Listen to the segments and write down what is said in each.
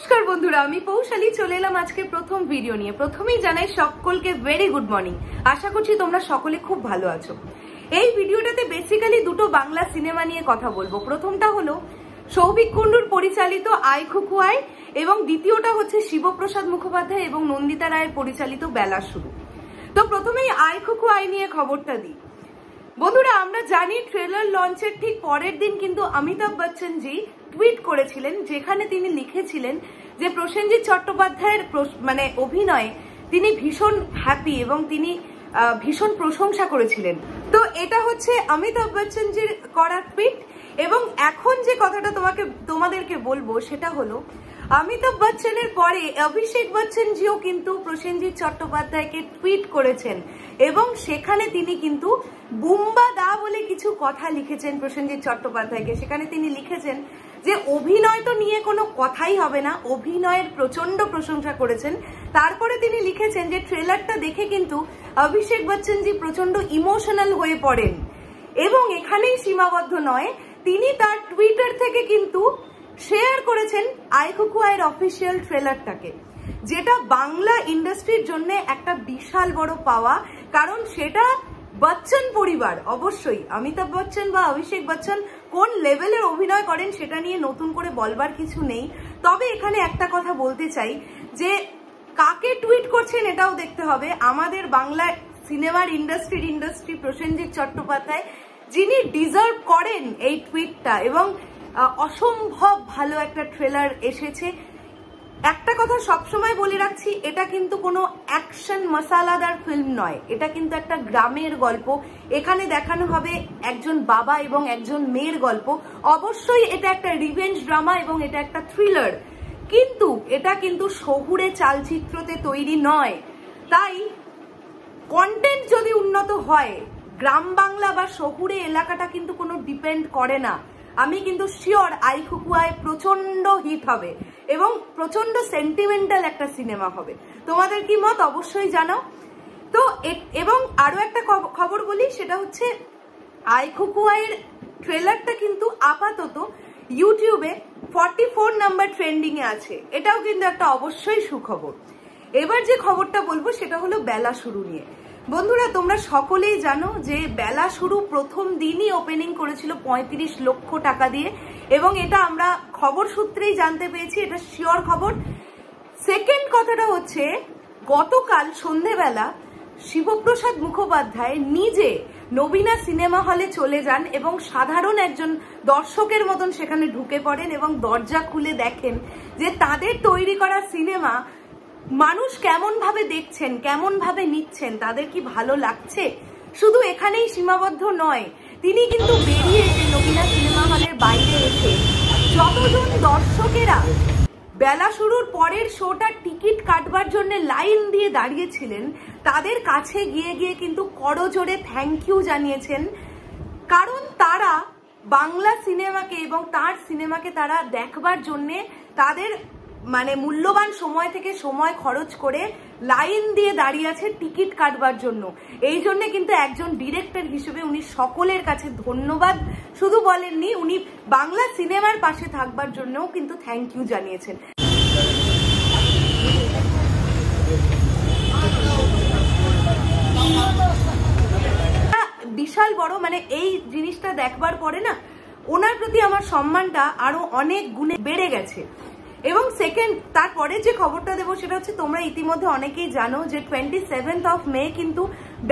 নমস্কার বন্ধুরা, আমি পৌশালী, চলে এলাম আজকে প্রথম ভিডিও নিয়ে। প্রথমেই জানাই সকলকে ভেরি গুড মর্নিং আশা করছি তোমরা সকলে খুব ভালো আছো। এই ভিডিওটাতে বেসিক্যালি দুটো বাংলা সিনেমা নিয়ে কথা বলব। প্রথমটা হলো সৌভিক কুণ্ডুর পরিচালিত আই আই এবং দ্বিতীয়টা হচ্ছে শিবপ্রসাদ মুখোপাধ্যায় এবং নন্দিতা রায়ের পরিচালিত বেলা শুরু। তো প্রথমেই আই আই নিয়ে খবরটা দিই। বন্ধুরা, আমরা জানি ট্রেলার লঞ্চের ঠিক পরের দিন কিন্তু অমিতাভ বচ্চন জি টুইট করেছিলেন, যেখানে তিনি লিখেছিলেন যে প্রসেনজিৎ চট্টোপাধ্যায়ের মানে অভিনয়ে তিনি ভীষণ হ্যাপি এবং তিনি ভীষণ প্রশংসা করেছিলেন। তো এটা হচ্ছে অমিতাভ বচ্চন জির করা টুইট এবং এখন যে কথাটা তোমাকে, তোমাদেরকে বলব সেটা হলো, অমিতাভ বচ্চনের পরে অভিষেক বচ্চন জিও কিন্তু প্রসেনজিৎ চট্টোপাধ্যায়কে টুইট করেছেন। এবং সেখানে তিনি কিন্তু বুম্বা দা বলে কিছু কথা লিখেছেন প্রসেনজিৎ চট্টোপাধ্যায়কে। সেখানে তিনি লিখেছেন যে, অভিনয় তো নিয়ে কোনো কথাই হবে না। অভিনয়ের প্রচণ্ড প্রশংসা করেছেন। তারপরে তিনি লিখেছেন যে, ট্রেলারটা দেখে কিন্তু অভিষেক বচ্চনজি প্রচণ্ড ইমোশনাল হয়ে পড়েন। এবং এখানেই সীমাবদ্ধ নয়, তিনি তার টুইটার থেকে কিন্তু শেয়ার করেছেন আইকুকু আয়ের অফিসিয়াল ট্রেলারটাকে যেটা বাংলা ইন্ডাস্ট্রির জন্য একটা বিশাল বড় পাওয়া, কারণ সেটা বচ্চন পরিবার, অবশ্যই। অমিতাভ বচ্চন বা অভিষেক বচ্চন কোন লেভেলের অভিনয় করেন সেটা নিয়ে নতুন করে বলবার কিছু নেই। তবে এখানে একটা কথা বলতে চাই, যে কাকে টুইট করছেন এটাও দেখতে হবে। আমাদের বাংলা সিনেমার ইন্ডাস্ট্রির ইন্ডাস্ট্রি প্রসেনজিৎ চট্টোপাধ্যায়, যিনি ডিজার্ভ করেন এই টুইটটা এবং অসম্ভব ভালো একটা ট্রেলার এসেছে। একটা কথা সবসময় বলে রাখছি, এটা কিন্তু কোনো অ্যাকশন মশালাদার ফিল্ম নয়। এটা কিন্তু একটা গ্রামের গল্প। এখানে দেখানো হবে একজন বাবা এবং একজন মেয়ের গল্প। অবশ্যই এটা একটা রিভেঞ্জ ড্রামা এবং এটা একটা থ্রিলার কিন্তু এটা কিন্তু শহুরে চালচিত্রতে তৈরি নয়। তাই কন্টেন্ট যদি উন্নত হয়, গ্রাম বাংলা বা শহুরে এলাকাটা কিন্তু কোনো ডিপেন্ড করে না। আমি কিন্তু শিওর আই খুকুয়ায় প্রচণ্ড হিট হবে এবং প্রচণ্ড সেন্টিমেন্টাল একটা সিনেমা হবে। তোমাদের কি মত? অবশ্যই জানাও। তো এবং আরও একটা খবর বলি, সেটা হচ্ছে আই খুকুয়াইয়ের ট্রেলারটা কিন্তু আপাতত ইউটিউবে ফর্টি ফোর নাম্বার ট্রেন্ডিং এ আছে। এটাও কিন্তু একটা অবশ্যই সুখবর। এবার যে খবরটা বলব, সেটা হলো বেলা শুরু নিয়ে। বন্ধুরা, তোমরা সকলেই জানো যে বেলা শুরু প্রথম দিনই ওপেনিং করেছিল পঁয়ত্রিশ লক্ষ টাকা দিয়ে, এবং এটা আমরা খবর সূত্রেই জানতে পেরেছি, এটা শিওর খবর। সেকেন্ড কথাটা হচ্ছে, গতকাল সন্ধেবেলা শিবপ্রসাদ মুখোপাধ্যায় নিজে নবীনা সিনেমা হলে চলে যান এবং সাধারণ একজন দর্শকের মতন সেখানে ঢুকে পড়েন এবং দরজা খুলে দেখেন যে তাদের তৈরি করা সিনেমা মানুষ কেমন ভাবে দেখছেন কেমন ভাবে নিচ্ছেন, তাদের কি ভালো লাগছে? শুধু এখানেই সীমাবদ্ধ নয়, তিনি কিন্তু বেরিয়ে এসে নবীনা সিনেমা হলের বাইরে এসে যতজন দর্শকেরা বেলা শুরুর পরের শোটার টিকিট কাটবার জন্য লাইন দিয়ে দাঁড়িয়েছিলেন, তাদের কাছে গিয়ে গিয়ে কিন্তু করজোরে থ্যাংক ইউ জানিয়েছেন। কারণ তারা বাংলা সিনেমাকে এবং তার সিনেমাকে তারা দেখবার জন্যে তাদের মানে মূল্যবান সময় থেকে সময় খরচ করে লাইন দিয়ে দাঁড়িয়ে আছে টিকিট কাটবার জন্য। এই জন্য কিন্তু একজন ডিরেক্টর হিসেবে উনি সকলের কাছে ধন্যবাদ। শুধু বলেননি, উনি বাংলা সিনেমার পাশে থাকবার জন্যও কিন্তু থ্যাংক ইউ জানিয়েছেন। বিশাল বড় মানে এই জিনিসটা দেখবার পরে না, ওনার প্রতি আমার সম্মানটা আরও অনেক গুণে বেড়ে গেছে। এবং সেকেন্ড তারপরে যে খবরটা দেবো সেটা হচ্ছে তোমরা ইতিমধ্যে অনেকেই জানো যে টোয়েন্টি সেভেন্থ অফ মে কিন্তু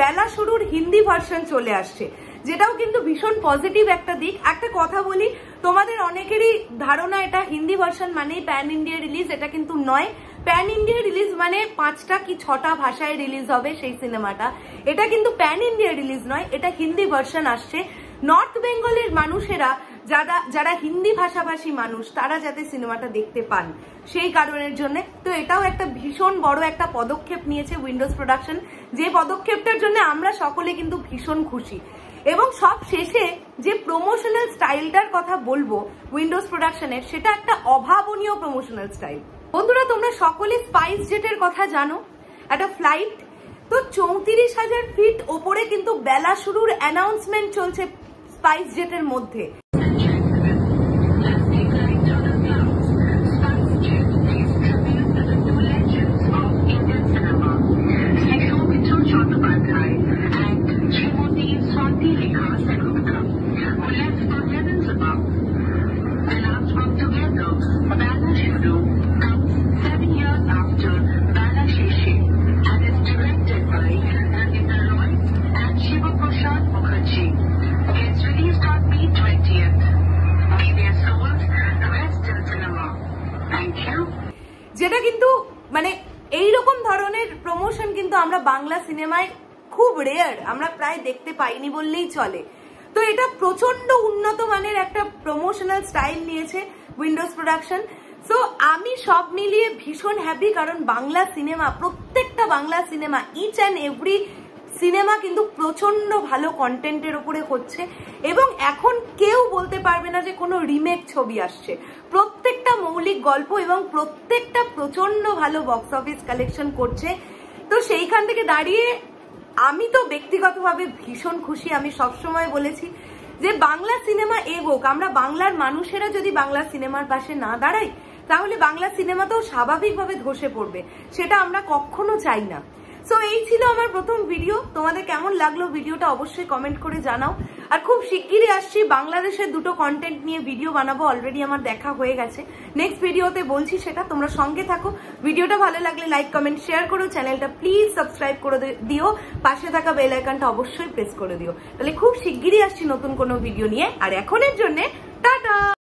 বেলা শুরুর হিন্দি ভার্সন চলে আসছে, যেটাও কিন্তু ভীষণ পজিটিভ একটা দিক। একটা কথা বলি, তোমাদের অনেকেরই ধারণা এটা হিন্দি ভার্সন মানেই প্যান ইন্ডিয়া রিলিজ এটা কিন্তু নয়। প্যান ইন্ডিয়া রিলিজ মানে পাঁচটা কি ছটা ভাষায় রিলিজ হবে সেই সিনেমাটা। এটা কিন্তু প্যান ইন্ডিয়া রিলিজ নয়, এটা হিন্দি ভার্সন আসছে। নর্থ বেঙ্গলের মানুষেরা যারা যারা হিন্দি ভাষাভাষী মানুষ, তারা যাতে সিনেমাটা দেখতে পান। সেই কারণের জন্য। তো এটাও একটা ভীষণ বড় একটা পদক্ষেপ নিয়েছে উইন্ডোজ প্রোডাকশন। যে পদক্ষেপটার জন্য আমরা সকলে কিন্তু ভীষণ খুশি। এবং সব শেষে যে প্রমোশনাল স্টাইলটার কথা বলব উইন্ডোজ প্রোডাকশনের সেটা একটা অভাবনীয় প্রমোশনাল স্টাইল বন্ধুরা, তোমরা সকলে স্পাইস জেটের কথা জানো। একটা ফ্লাইট তো চৌত্রিশ হাজার ফিট ওপরে কিন্তু বেলা শুরুর অ্যানাউন্সমেন্ট চলছে স্পাইস জেটের মধ্যে। যেটা কিন্তু মানে এই রকম ধরনের প্রমোশন কিন্তু আমরা বাংলা সিনেমায় খুব রেয়ার আমরা প্রায় দেখতে পাইনি বললেই চলে। তো এটা প্রচণ্ড উন্নত মানের একটা প্রমোশনাল স্টাইল নিয়েছে উইন্ডোজ প্রোডাকশন সো আমি সব মিলিয়ে ভীষণ হ্যাপি কারণ বাংলা সিনেমা প্রত্যেকটা Bangla cinema each and every cinema কিন্তু প্রচণ্ড ভালো কন্টেন্টের উপরে হচ্ছে এবং এখন কেউ বলতে পারবে না যে কোনো রিমেক ছবি আসছে। প্রত্যেকটা মৌলিক গল্প এবং প্রত্যেকটা প্রচণ্ড ভালো বক্স অফিস কালেকশন করছে। তো সেইখান থেকে দাঁড়িয়ে আমি তো ব্যক্তিগতভাবে ভীষণ খুশি। আমি সবসময় বলেছি যে বাংলা সিনেমা এগোক। আমরা বাংলার মানুষেরা যদি বাংলা সিনেমার পাশে না দাঁড়াই, তাহলে বাংলা সিনেমাতেও স্বাভাবিকভাবে ধসে পড়বে। সেটা আমরা কখনো চাই না। সো এই ছিল আমার প্রথম ভিডিও তোমাদের কেমন লাগল ভিডিওটা অবশ্যই কমেন্ট করে জানাও। আর খুব শিগগিরই আসছি বাংলাদেশের দুটো কন্টেন্ট নিয়ে ভিডিও বানাবো। অলরেডি আমার দেখা হয়ে গেছে। নেক্সট ভিডিওতে বলছি সেটা, তোমরা সঙ্গে থাকো। ভিডিওটা ভালো লাগলে লাইক কমেন্ট শেয়ার করো। চ্যানেলটা প্লিজ সাবস্ক্রাইব করে দিও। পাশে থাকা বেল আইকনটা অবশ্যই প্রেস করে দিও। তাহলে খুব শিগগিরই আসছি নতুন কোনো ভিডিও নিয়ে। আর এখনের জন্য, টাটা!